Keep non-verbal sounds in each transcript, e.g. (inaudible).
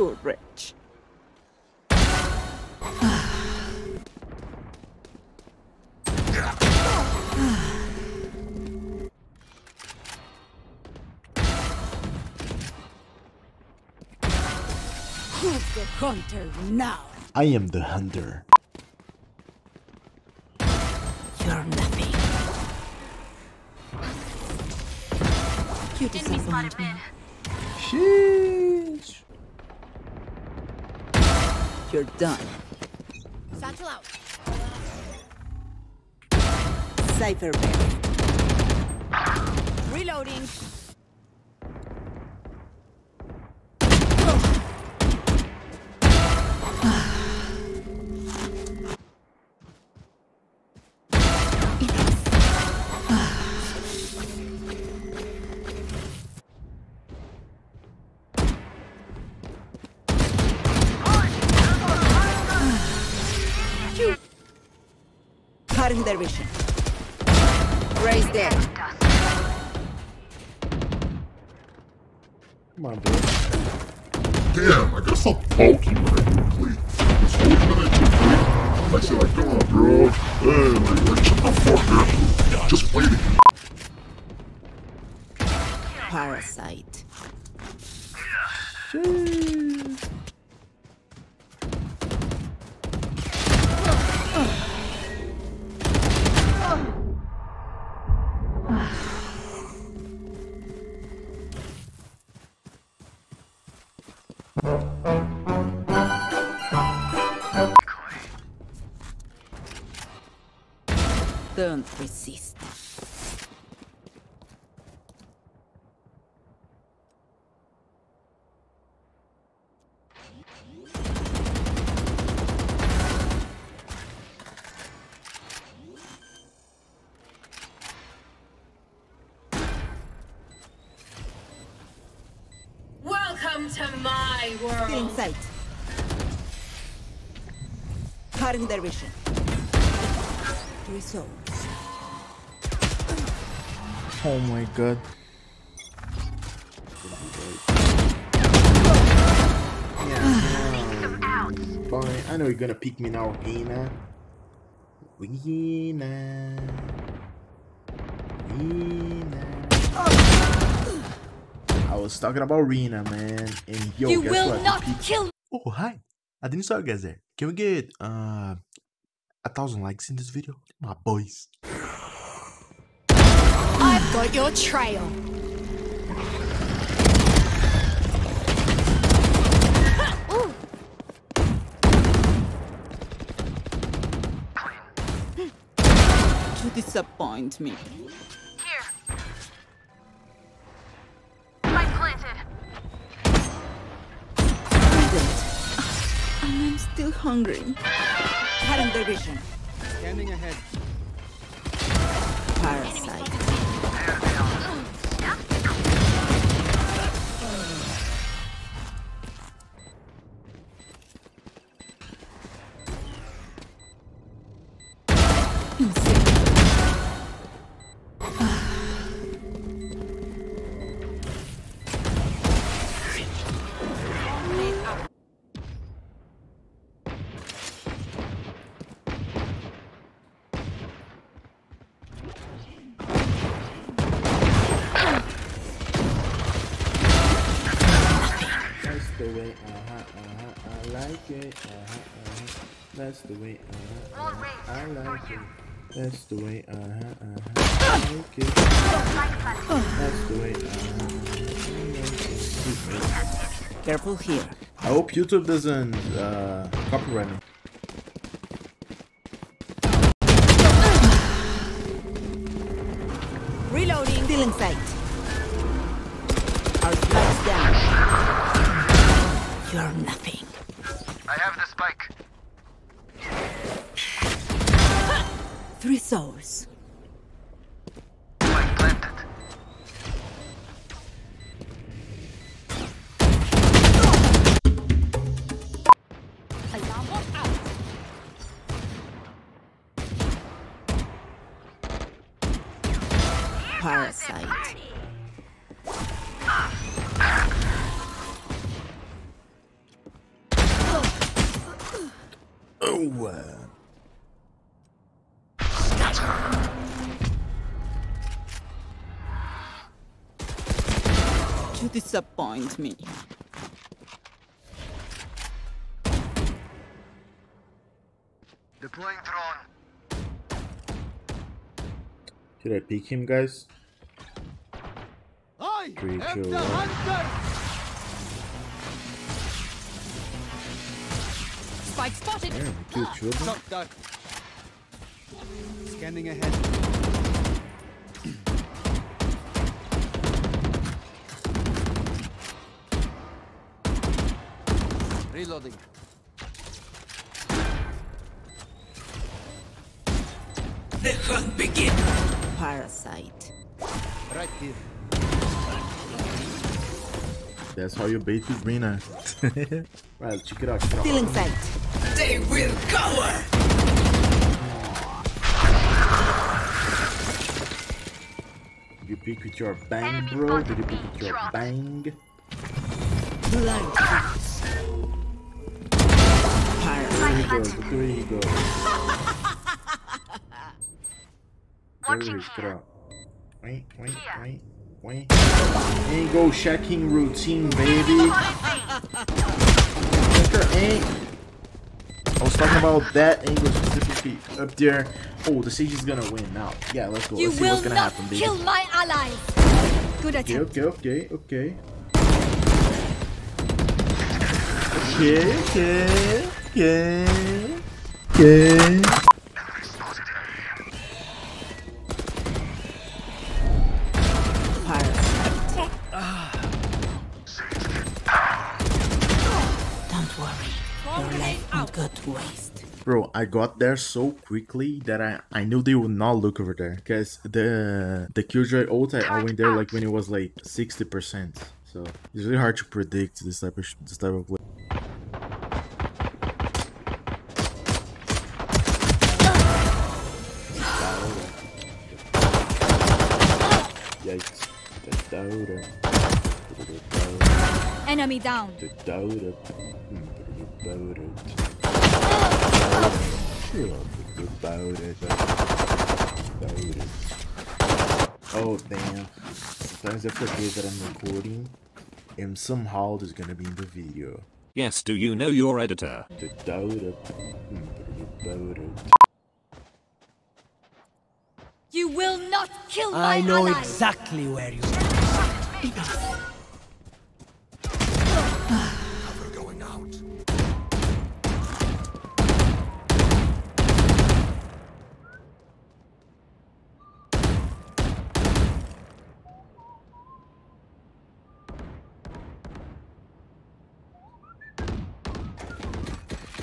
Courage. Who's the hunter now? I am the hunter. You're nothing. You disappoint me. Sheesh. You're done. Satchel out. Cypher. Reloading. Cutting their vision. Raise there. Come on, dude. Damn, I gotta stop talking when I do play. It's always when I do play. I say like, come on, bro. Hey, like, like, shut the fuck up. Just play the game. Parasite. Sheesh. Don't resist. Welcome to my world. Sight. Cutting their vision. Three souls. Oh my god. Yeah. Boy, I know you're gonna pick me now, Reyna. Reyna. Reyna. I was talking about Reyna, man. And yo, You guess will what? not You picked- kill Oh, hi. I didn't saw you guys there. Can we get uh a thousand likes in this video? My boys. I've got your trail. to disappoint me. Here. Spike planted. And I'm still hungry. Cutting their vision. Scanning ahead. Parasite. That's the way, uh-huh, uh-huh, I like it. That's the way, uh-huh, uh-huh, I like it. That's the way, I like it. Careful here. I hope YouTube doesn't uh, copyright me. Reloading. Still in sight. Our spikes down. You're nothing. Three souls. Parasite. Oh, wow. Bot out. Disappoint me. Deploying drone. Should I peek him, guys? I Three, am two, the one. hunter! Spike spotted. Damn, two children. Shot that. Scanning ahead. Reloading. Parasite. Right here. That's how you bait with Reyna. right, check it out. Check it They will in sight. Did you pick with your bang, bro? Did you pick with your bang? Blind. You go. There you. Watching There, check it here. out. Wait, wait, wait, wait. Ain't go checking routine, baby. Checker ain't. I was talking about that angle specifically up there. Oh, the Sage is gonna win now. Yeah, let's go. You let's see what's gonna happen, baby. kill my allies. Good Okay, attempt. okay, okay, okay. Okay, okay, okay, okay. Waste. Bro, I got there so quickly that I, I knew they would not look over there. Because the the Killjoy ult, I, I went there like when it was like 60%. So it's really hard to predict this type of this type of play. About it. Oh damn. Sometimes I forget that I'm recording and somehow there's gonna be in the video. Yes, do you know your editor? The Dota. About it. You will not kill my I know allies. exactly where you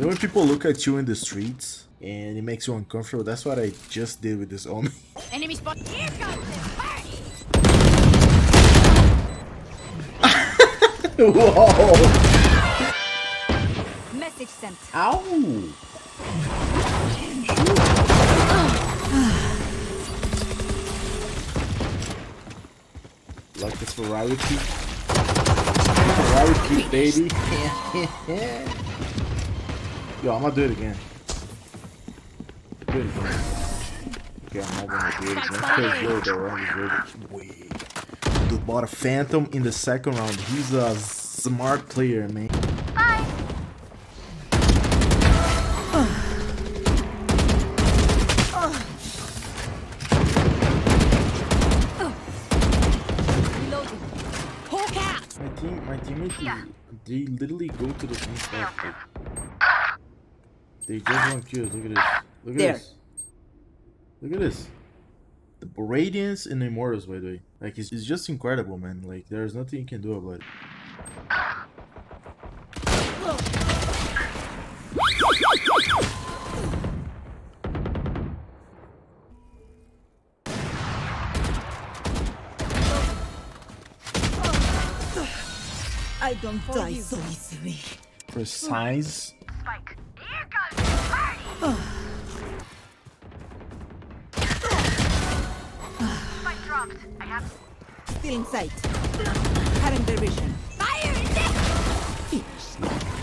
You know when people look at you in the streets and it makes you uncomfortable? That's what I just did with this Omen. (laughs) Enemy spot. Here comes the party. Whoa! Message sent. Ow! Like this Ferrari key? Ferrari key, baby. (laughs) Yo, I'm gonna do it again. Do it again. Okay, I'm not gonna do it again. Because yo, the round is really... Dude bought a Phantom in the second round. He's a smart player, man. Reloading. My team, my teammates, they literally go to the same spot. Like, They just want kills. Look at this. Look at There. this. Look at this. The Radiants in Immortals, by the way. Like, it's, it's just incredible, man. Like, there's nothing you can do about it. I don't die so easily. Precise. Spike. Still sight. Current division. Fire in there! Fierce.